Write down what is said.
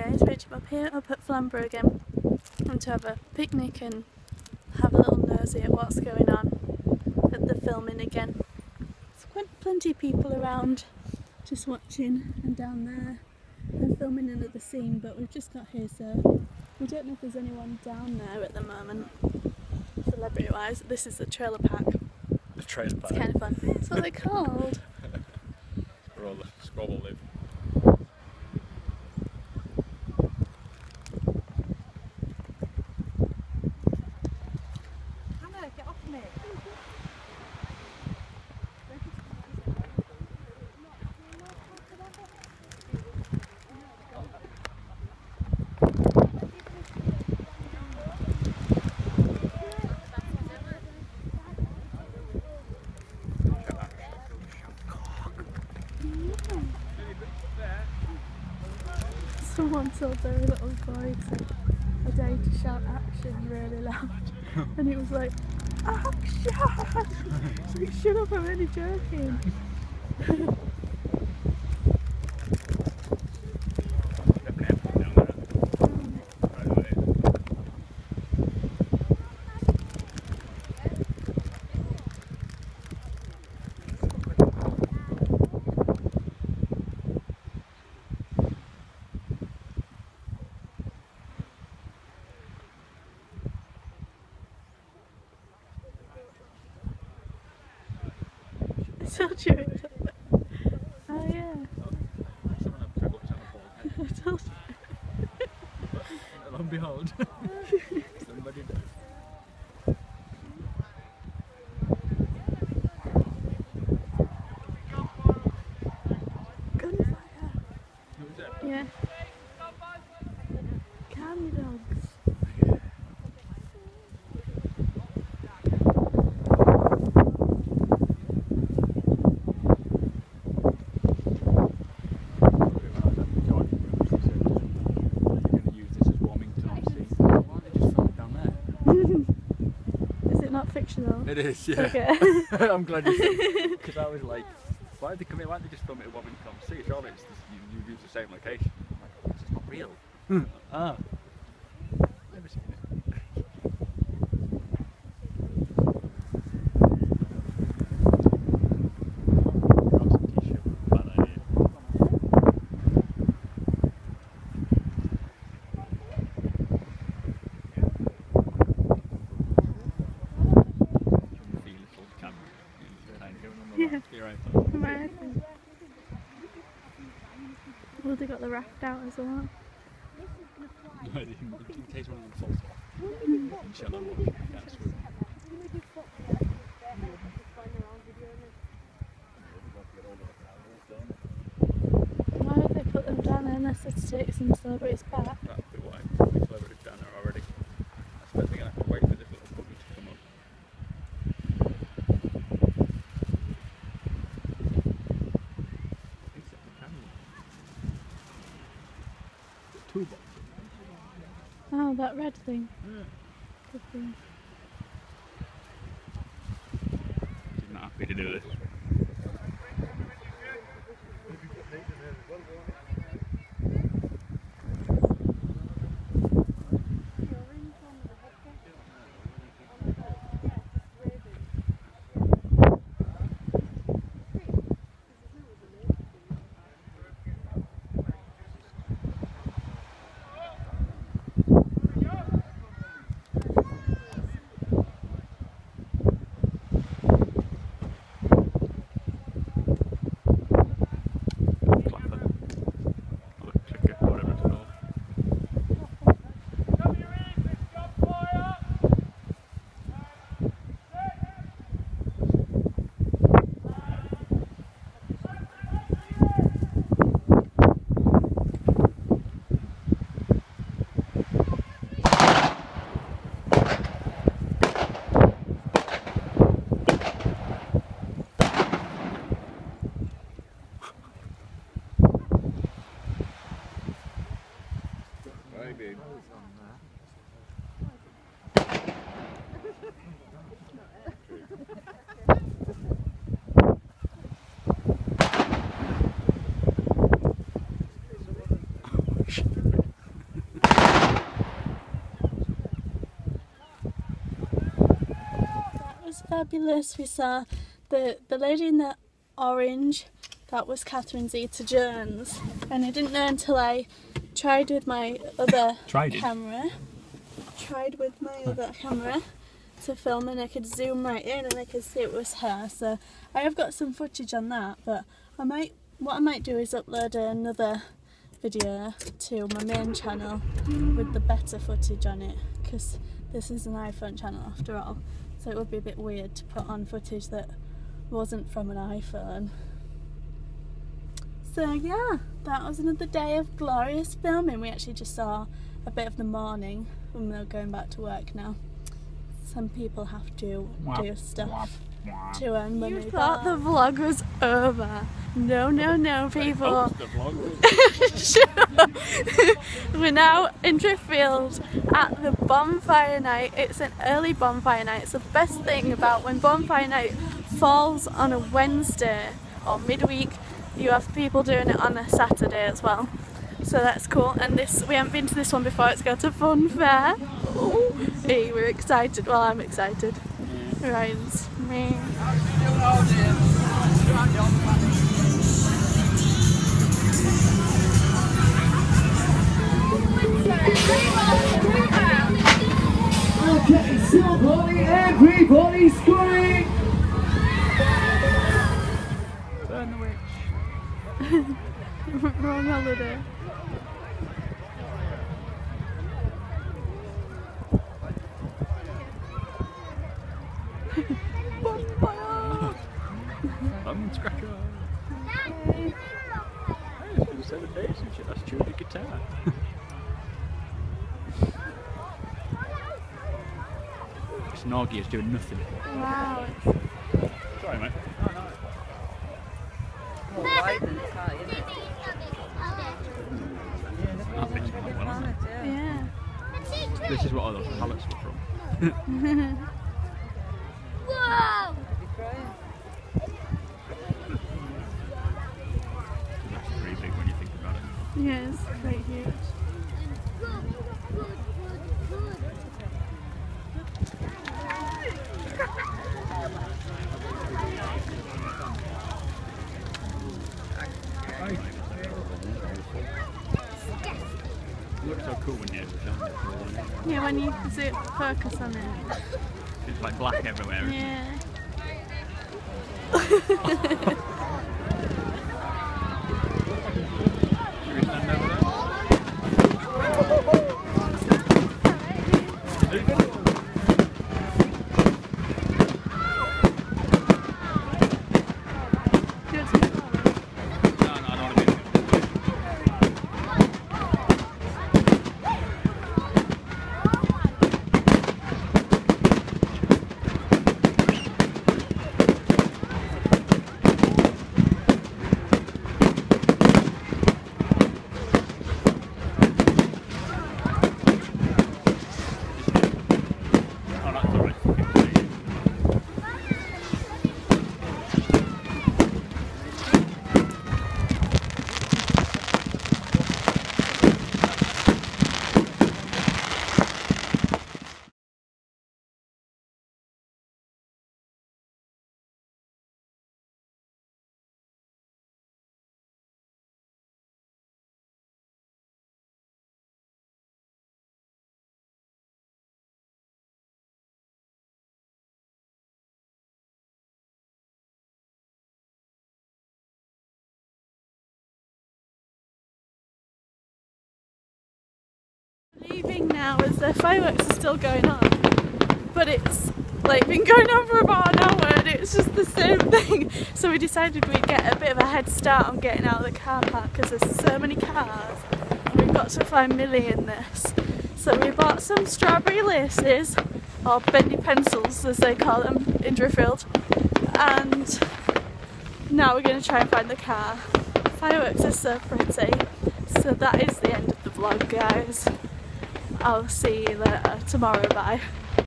guys, Rachel Bob here up at Flamborough again and to have a picnic and have a little nosy at what's going on at the filming again. There's quite plenty of people around just watching and down there and filming another scene but we've just got here so we don't know if there's anyone down there at the moment celebrity wise. This is the trailer park. The trailer park. It's kind of fun. That's what they're called. Where all the squabble live. Someone told their little boy to a day to shout action really loud. And it was like action! Like shut up I'm only joking Definitely empty down there. Right away. I told you it oh yeah Someone had trouble with Channel told you And lo and behold, somebody does. gunfire Who was that? yeah can dogs is it not fictional It is, yeah. okay I'm glad you said because I was like, why did they come in? Why did they just film it at Walmington Sea? Surely it's just, you, you use the same location. I'm like, oh, this is not real. ah. Never seen it. Awesome t-shirt. Bad idea. Feel little camera. Kind of going on the Yeah. left, your iPhone. Right. Well, they got the raft out as well. in case one of them falls off. In shallow water, you can't swim. Why would they put them down there unless they're to take some celebrities back? That'd be why. The celebrities down there already. I suppose they're going to have to wait for this little puppy to come up. Except the camera. Toolbox. Oh, that red thing. Yeah. Good thing. She's not happy to do this. Fabulous. We saw the the lady in the orange. That was Catherine Zeta-Jones, and I didn't know until I tried with my other Tried it? camera. Tried with my other camera to film, and I could zoom right in, and I could see it was her. So I have got some footage on that, but I might. What I might do is upload another video to my main channel with the better footage on it because this is an iPhone channel after all so it would be a bit weird to put on footage that wasn't from an iPhone. So yeah that was another day of glorious filming. We actually just saw a bit of the morning when we're going back to work now some people have to do stuff to earn money. You thought the vlog was over. No, no, no, people. We're now in Driffield at the bonfire night. It's an early bonfire night. It's the best thing about when bonfire night falls on a Wednesday or midweek. You have people doing it on a Saturday as well. So that's cool. And this we haven't been to this one before. It's got a fun fair. Ooh. Hey, we're excited. Well, I'm excited. Ryan's me. Scratcher. Hey, it's been seven days since you last tuned the guitar. Snoggy is doing nothing. Wow. Sorry, mate. That bit's gone well, hasn't it? Yeah. This is what all those pallets were from. Whoa! That's pretty big when you think about it. Yeah, it's quite huge. Looks so cool when you. Yeah, when you zoom, focus on it. It's like black everywhere. isn't it? Yeah. Leaving now as the fireworks are still going on, but it's like been going on for about an hour and it's just the same thing. So we decided we'd get a bit of a head start on getting out of the car park because there's so many cars and we've got to find Millie in this. So we bought some strawberry laces, or bendy pencils as they call them in Driffield, and now we're going to try and find the car. Fireworks are so pretty. So that is the end of the vlog, guys. I'll see you later tomorrow. Bye.